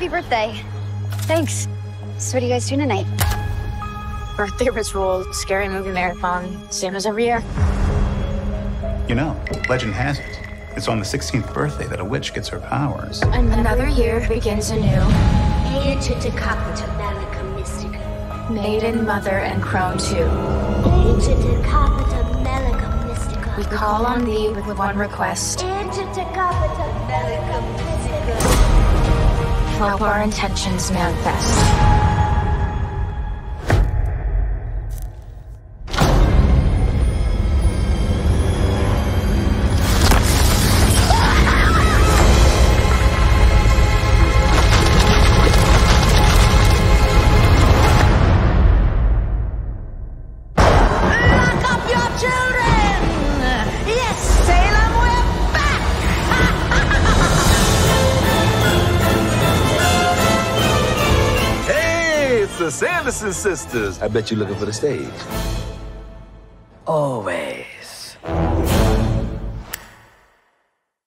Happy birthday. Thanks. So what are you guys doing tonight? Birthday ritual, scary movie marathon, same as every year. You know, legend has it. It's on the 16th birthday that a witch gets her powers. Another year begins anew. Age to capita Bellica Mystica. Maiden, Mother, and Crone too. Age to capita Bellica Mystica. We call on thee with one request. Help our intentions manifest. Lock up your children! The Sanderson sisters. I bet you're looking for the stage. Always.